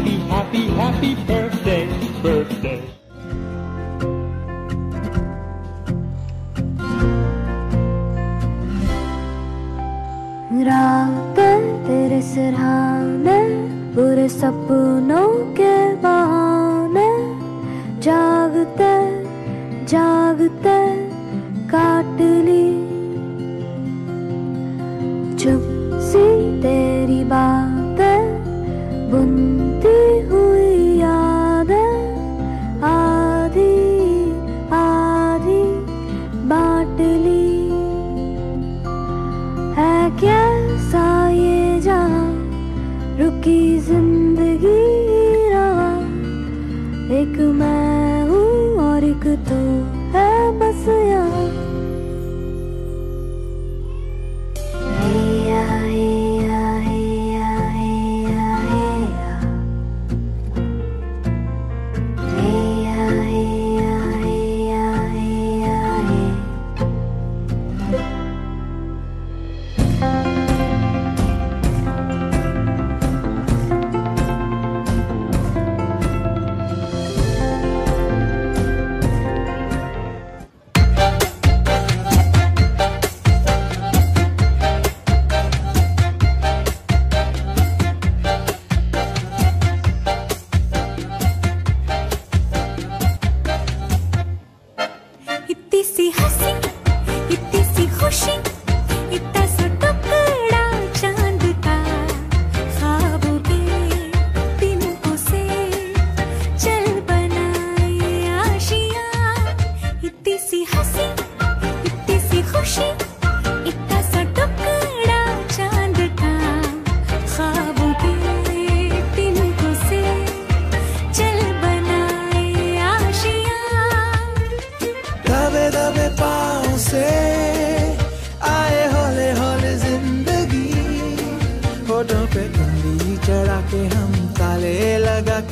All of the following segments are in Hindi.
happy, happy, happy birthday, birthday. रात तेरे सिरहाने बुरे सपनों के बहाने जागते जागते रुकी ज़िंदगी एक मैं हूँ और एक तू है बस यहाँ।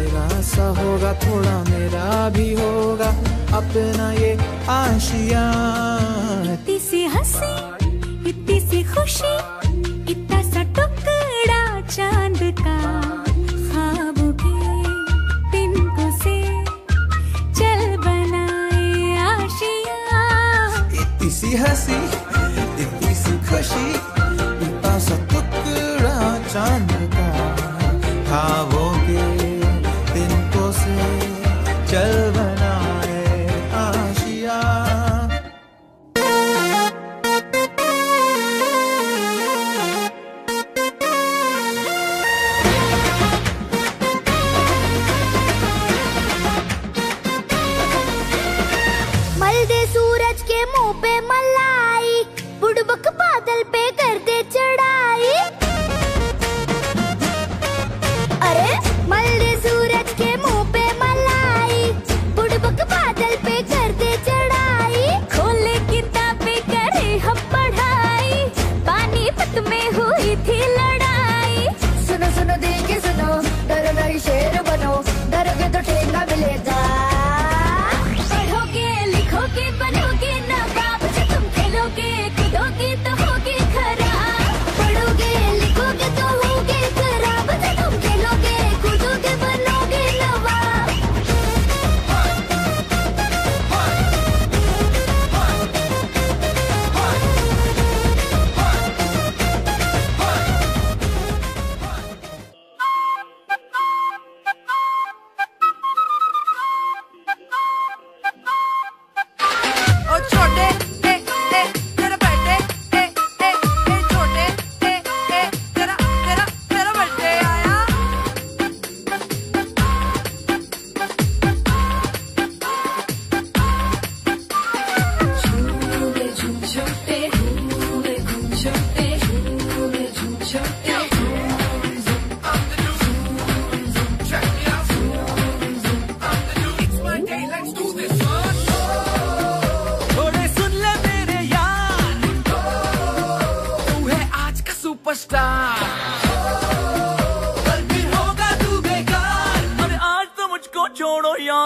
तेरा सा होगा थोड़ा मेरा भी होगा अपना ये आशिया। इतनी सी हँसी इतनी सी खुशी इतना सा टुकड़ा चाँद का। से चल बनाए आशियाँ। इतनी सी हँसी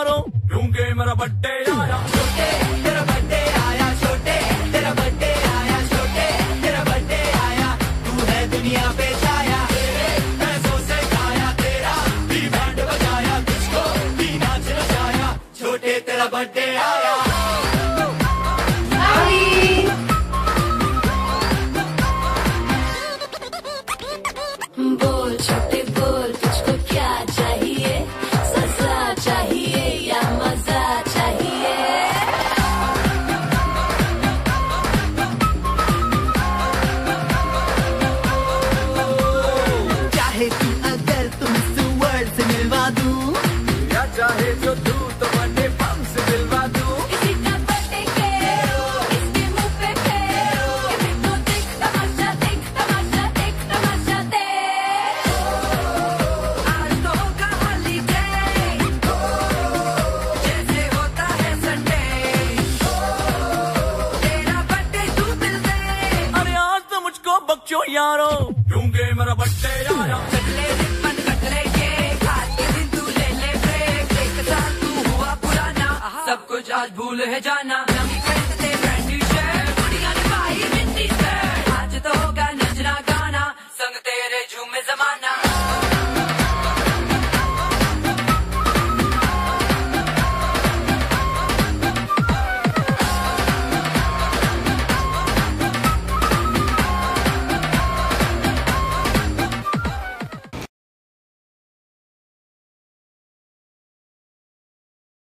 मारो ढूंढे मेरा बड्डे यारा। आज भूल है जाना